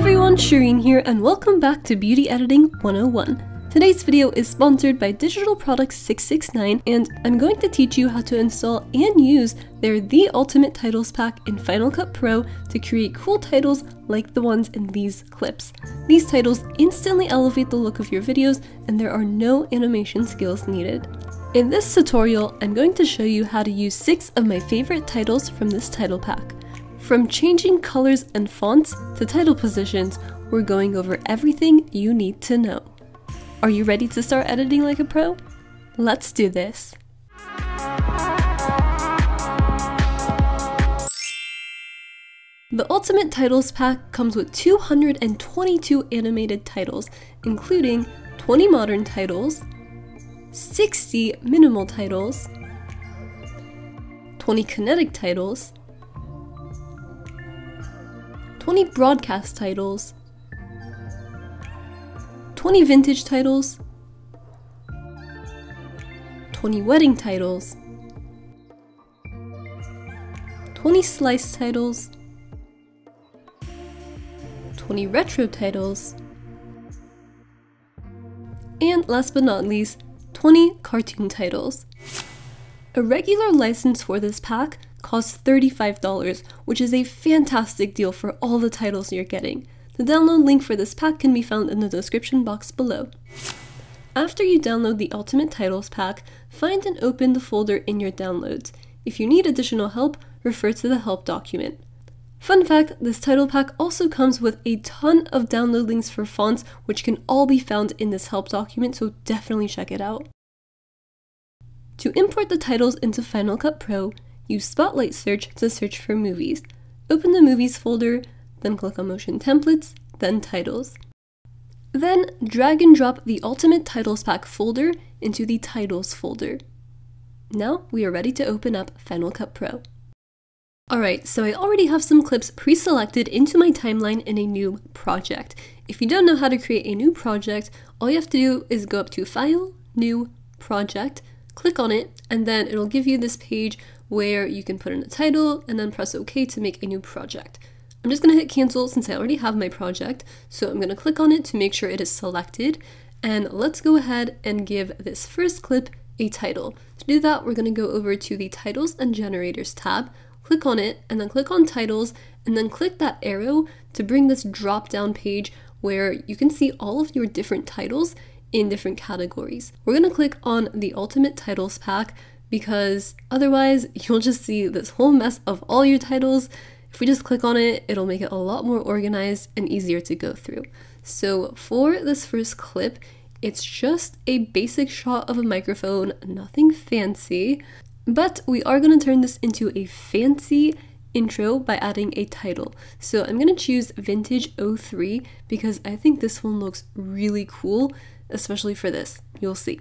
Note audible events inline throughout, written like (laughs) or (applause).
everyone, Shirin here and welcome back to Beauty Editing 101. Today's video is sponsored by Digital Products 669 and I'm going to teach you how to install and use their The Ultimate Titles Pack in Final Cut Pro to create cool titles like the ones in these clips. These titles instantly elevate the look of your videos and there are no animation skills needed. In this tutorial, I'm going to show you how to use 6 of my favorite titles from this title pack. From changing colors and fonts to title positions, we're going over everything you need to know. Are you ready to start editing like a pro? Let's do this! The Ultimate Titles Pack comes with 222 animated titles, including 20 modern titles, 60 minimal titles, 20 kinetic titles, 20 broadcast titles, 20 vintage titles, 20 wedding titles, 20 slice titles, 20 retro titles, and last but not least, 20 cartoon titles. A regular license for this pack costs $35, which is a fantastic deal for all the titles you're getting. The download link for this pack can be found in the description box below. After you download the Ultimate Titles pack, find and open the folder in your downloads. If you need additional help, refer to the help document. Fun fact, this title pack also comes with a ton of download links for fonts which can all be found in this help document, so definitely check it out. To import the titles into Final Cut Pro, use Spotlight Search to search for movies. Open the Movies folder, then click on Motion Templates, then Titles. Then drag and drop the Ultimate Titles Pack folder into the Titles folder. Now we are ready to open up Final Cut Pro. Alright, so I already have some clips pre-selected into my timeline in a new project. If you don't know how to create a new project, all you have to do is go up to File, New, Project, click on it, and then it'll give you this page where you can put in a title and then press OK to make a new project. I'm just going to hit cancel since I already have my project, so I'm going to click on it to make sure it is selected, and let's go ahead and give this first clip a title. To do that, we're going to go over to the Titles and Generators tab, click on it, and then click on Titles, and then click that arrow to bring this drop down page where you can see all of your different titles in different categories. We're going to click on the Ultimate Titles pack because otherwise (laughs) you'll just see this whole mess of all your titles. If we just click on it, it'll make it a lot more organized and easier to go through. So for this first clip, it's just a basic shot of a microphone, nothing fancy, but we are going to turn this into a fancy intro by adding a title. So I'm going to choose Vintage 03 because I think this one looks really cool, especially for this. You'll see.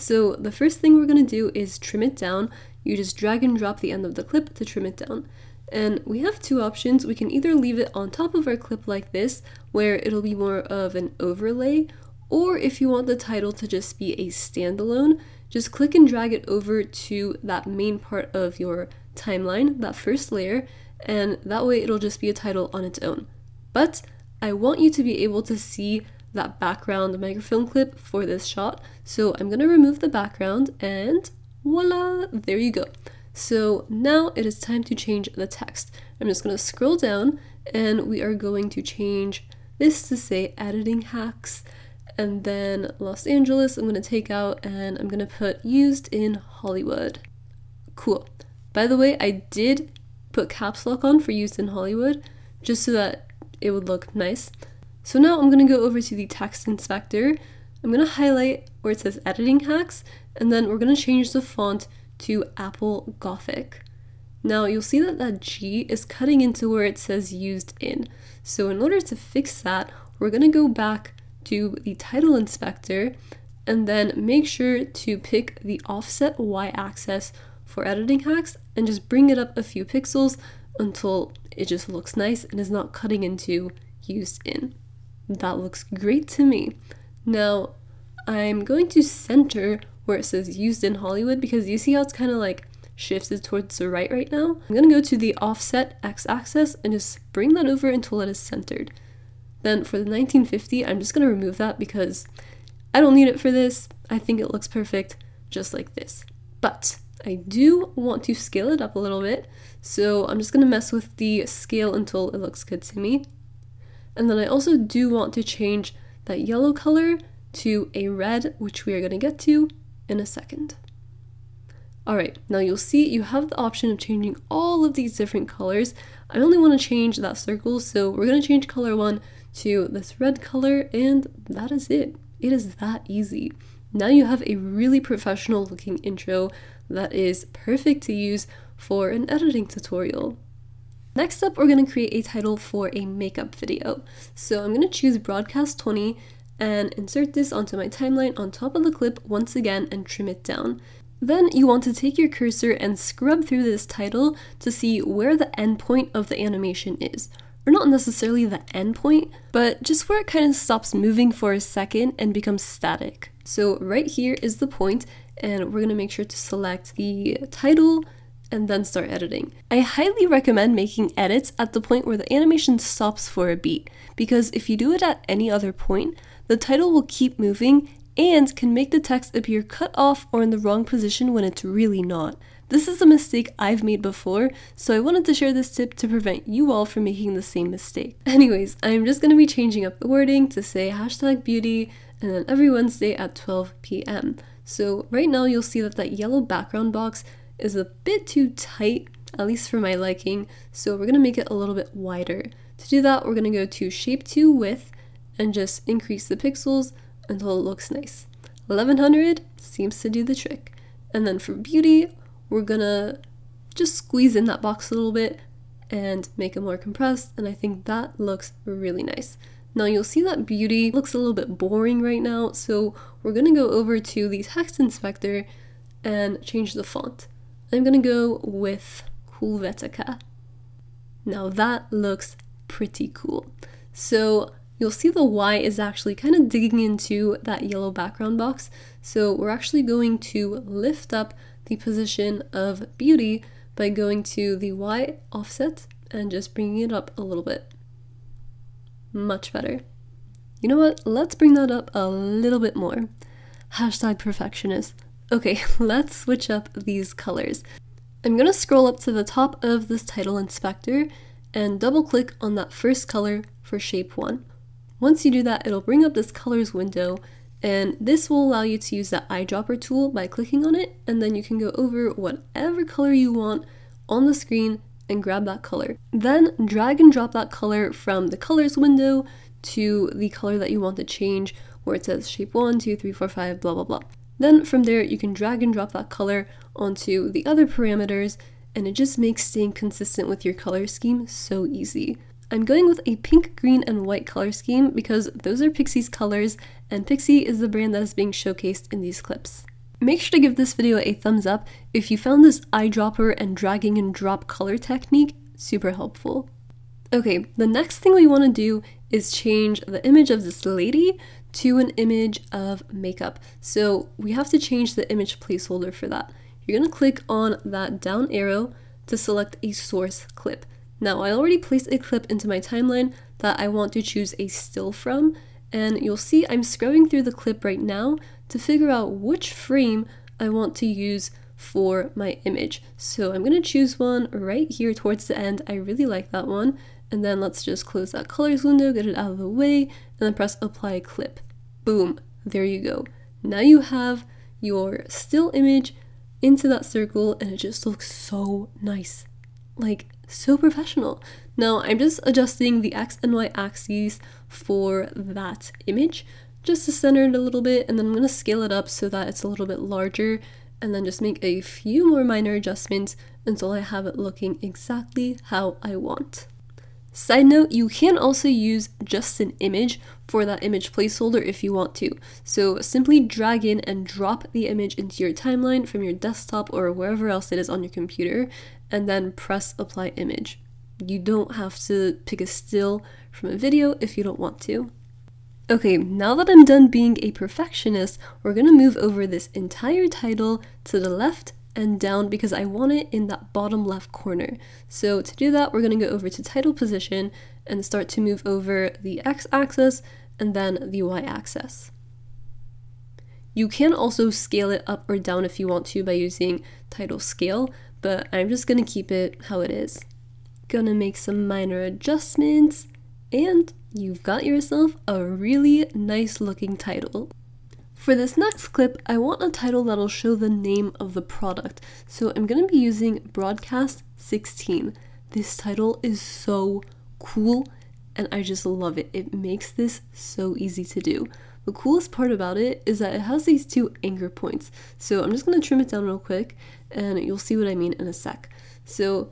So the first thing we're going to do is trim it down. You just drag and drop the end of the clip to trim it down. And we have two options. We can either leave it on top of our clip like this, where it'll be more of an overlay, or if you want the title to just be a standalone, just click and drag it over to that main part of your timeline, that first layer, and that way it'll just be a title on its own. But I want you to be able to see that background microfilm clip for this shot. So I'm gonna remove the background and voila, there you go. So now it is time to change the text. I'm just gonna scroll down and we are going to change this to say editing hacks and then Los Angeles I'm gonna take out and I'm gonna put used in Hollywood. Cool. By the way, I did put caps lock on for used in Hollywood just so that it would look nice. So now I'm going to go over to the text inspector. I'm going to highlight where it says editing hacks, and then we're going to change the font to Apple Gothic. Now you'll see that that G is cutting into where it says used in. So in order to fix that, we're going to go back to the title inspector and then make sure to pick the offset y-axis for editing hacks and just bring it up a few pixels until it just looks nice and is not cutting into used in. That looks great to me. Now, I'm going to center where it says used in Hollywood because you see how it's kind of like shifted towards the right right now. I'm going to go to the offset x-axis and just bring that over until it is centered. Then for the 1950, I'm just going to remove that because I don't need it for this. I think it looks perfect just like this. But I do want to scale it up a little bit, so I'm just going to mess with the scale until it looks good to me. And then I also do want to change that yellow color to a red, which we are going to get to in a second. Alright, now you'll see you have the option of changing all of these different colors. I only want to change that circle, so we're going to change color 1 to this red color, and that is it. It is that easy. Now you have a really professional looking intro that is perfect to use for an editing tutorial. Next up, we're going to create a title for a makeup video. So I'm going to choose Broadcast 20 and insert this onto my timeline on top of the clip once again and trim it down. Then you want to take your cursor and scrub through this title to see where the endpoint of the animation is. Or not necessarily the endpoint, but just where it kind of stops moving for a second and becomes static. So right here is the point, and we're gonna make sure to select the title and then start editing. I highly recommend making edits at the point where the animation stops for a beat, because if you do it at any other point, the title will keep moving and can make the text appear cut off or in the wrong position when it's really not. This is a mistake I've made before, so I wanted to share this tip to prevent you all from making the same mistake. (laughs) Anyways, I'm just going to be changing up the wording to say hashtag beauty and then every Wednesday at 12 p.m. So right now you'll see that that yellow background box is a bit too tight, at least for my liking, so we're to make it a little bit wider. To do that, we're to go to Shape to Width and just increase the pixels until it looks nice. 1100 seems to do the trick. And then for beauty, we're gonna just squeeze in that box a little bit and make it more compressed and I think that looks really nice. Now you'll see that beauty looks a little bit boring right now so we're gonna go over to the text inspector and change the font. I'm gonna go with Helvetica. Now that looks pretty cool. So you'll see the Y is actually kind of digging into that yellow background box. So we're actually going to lift up the position of beauty by going to the Y offset and just bringing it up a little bit. Much better. You know what? Let's bring that up a little bit more. Hashtag perfectionist. Okay, (laughs) let's switch up these colors. I'm gonna scroll up to the top of this title inspector and double click on that first color for shape 1. Once you do that, it'll bring up this colors window and this will allow you to use the eyedropper tool by clicking on it, and then you can go over whatever color you want on the screen and grab that color. Then drag and drop that color from the colors window to the color that you want to change, where it says shape 1, 2, 3, 4, 5, blah, blah, blah. Then from there, you can drag and drop that color onto the other parameters, and it just makes staying consistent with your color scheme so easy. I'm going with a pink, green, and white color scheme because those are Pixi's colors and Pixi is the brand that is being showcased in these clips. Make sure to give this video a thumbs up if you found this eyedropper and dragging and drop color technique super helpful. Okay, the next thing we want to do is change the image of this lady to an image of makeup. So we have to change the image placeholder for that. You're to click on that down arrow to select a source clip. Now I already placed a clip into my timeline that I want to choose a still from and you'll see I'm scrubbing through the clip right now to figure out which frame I want to use for my image. So I'm to choose one right here towards the end. I really like that one. And then let's just close that colors window, get it out of the way, and then press apply clip. Boom, there you go. Now you have your still image into that circle and it just looks so nice. Like so professional. Now I'm just adjusting the X and Y axes for that image just to center it a little bit and then I'm going to scale it up so that it's a little bit larger and then just make a few more minor adjustments until I have it looking exactly how I want. Side note, you can also use just an image for that image placeholder if you want to. So simply drag in and drop the image into your timeline from your desktop or wherever else it is on your computer and then press apply image. You don't have to pick a still from a video if you don't want to. Okay, now that I'm done being a perfectionist, we're gonna move over this entire title to the left and down because I want it in that bottom left corner. So to do that, we're gonna go over to title position and start to move over the x-axis and then the y-axis. You can also scale it up or down if you want to by using title scale, but I'm just gonna keep it how it is. Gonna make some minor adjustments, and you've got yourself a really nice looking title. For this next clip, I want a title that'll show the name of the product, so I'm gonna be using Broadcast 16. This title is so cool and I just love it. It makes this so easy to do. The coolest part about it is that it has these two anchor points. So I'm just going to trim it down real quick and you'll see what I mean in a sec. So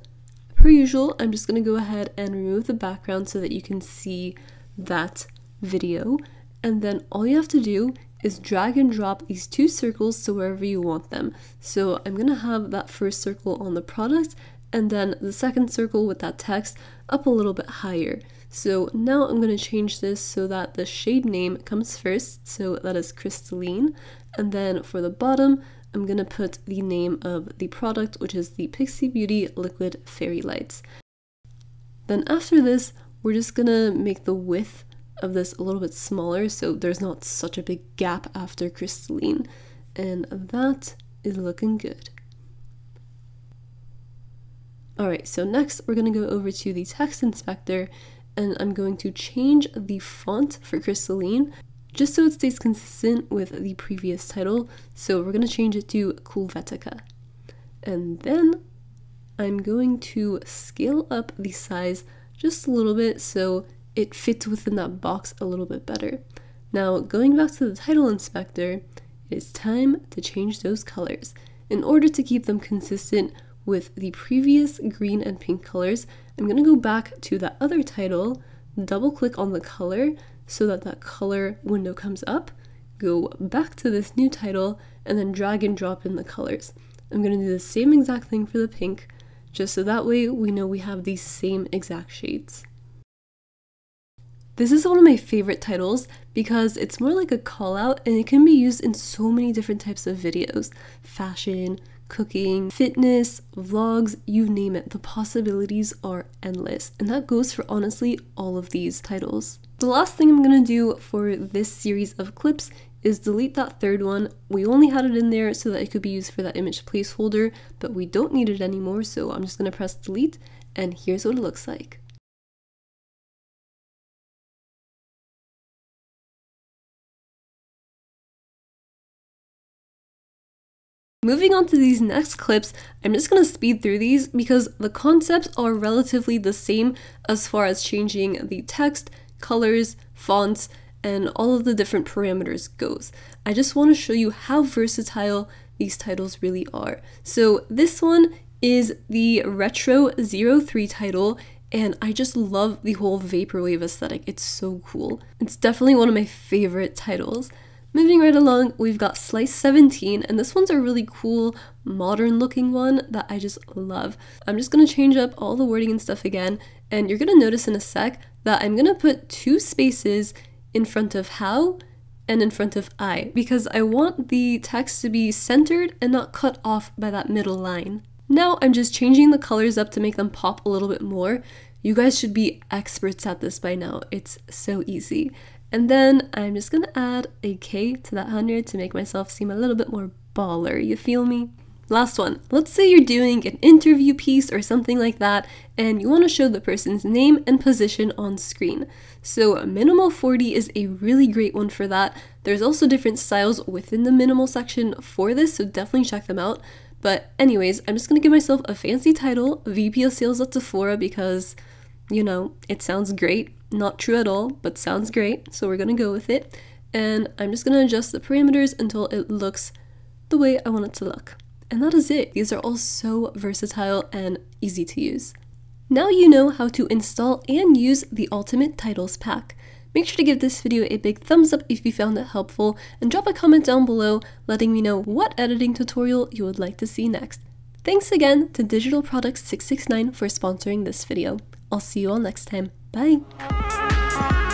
per usual, I'm just going to go ahead and remove the background so that you can see that video. And then all you have to do is drag and drop these two circles to wherever you want them. So I'm to have that first circle on the product and then the second circle with that text up a little bit higher. So now I'm going to change this so that the shade name comes first, so that is crystalline, and then for the bottom, I'm going to put the name of the product, which is the Pixi Beauty Liquid Fairy Lights. Then after this, we're just going to make the width of this a little bit smaller so there's not such a big gap after crystalline, and that is looking good. Alright, so next we're going to go over to the text inspector and I'm going to change the font for Crystalline just so it stays consistent with the previous title. So we're going to change it to Coolvetica. And then I'm going to scale up the size just a little bit so it fits within that box a little bit better. Now, going back to the title inspector, it is time to change those colors. In order to keep them consistent with the previous green and pink colors, I'm going to go back to that other title, double click on the color so that that color window comes up, go back to this new title, and then drag and drop in the colors. I'm going to do the same exact thing for the pink, just so that way we know we have these same exact shades. This is one of my favorite titles because it's more like a call out and it can be used in so many different types of videos fashion, cooking, fitness, vlogs, you name it. The possibilities are endless. And that goes for honestly all of these titles. The last thing I'm gonna do for this series of clips is delete that third one. We only had it in there so that it could be used for that image placeholder, but we don't need it anymore, so I'm just gonna press delete, and here's what it looks like. Moving on to these next clips, I'm just going to speed through these because the concepts are relatively the same as far as changing the text, colors, fonts, and all of the different parameters goes. I just want to show you how versatile these titles really are. So this one is the Retro 03 title and I just love the whole vaporwave aesthetic. It's so cool. It's definitely one of my favorite titles. Moving right along, we've got Slice 17, and this one's a really cool, modern looking one that I just love. I'm just gonna change up all the wording and stuff again, and you're gonna notice in a sec that I'm gonna put two spaces in front of how and in front of I, because I want the text to be centered and not cut off by that middle line. Now I'm just changing the colors up to make them pop a little bit more. You guys should be experts at this by now, it's so easy. And then I'm just gonna add a K to that 100 to make myself seem a little bit more baller, you feel me? Last one. Let's say you're doing an interview piece or something like that, and you want to show the person's name and position on screen. So, Minimal 40 is a really great one for that. There's also different styles within the minimal section for this, so definitely check them out. But, anyways, I'm just gonna give myself a fancy title, VP of Sales at Sephora, because, you know, it sounds great. Not true at all, but sounds great, so we're gonna go with it. And I'm just gonna adjust the parameters until it looks the way I want it to look. And that is it. These are all so versatile and easy to use. Now you know how to install and use the Ultimate Titles Pack. Make sure to give this video a big thumbs up if you found it helpful and drop a comment down below letting me know what editing tutorial you would like to see next. Thanks again to Digital Products 669 for sponsoring this video. I'll see you all next time. Bye!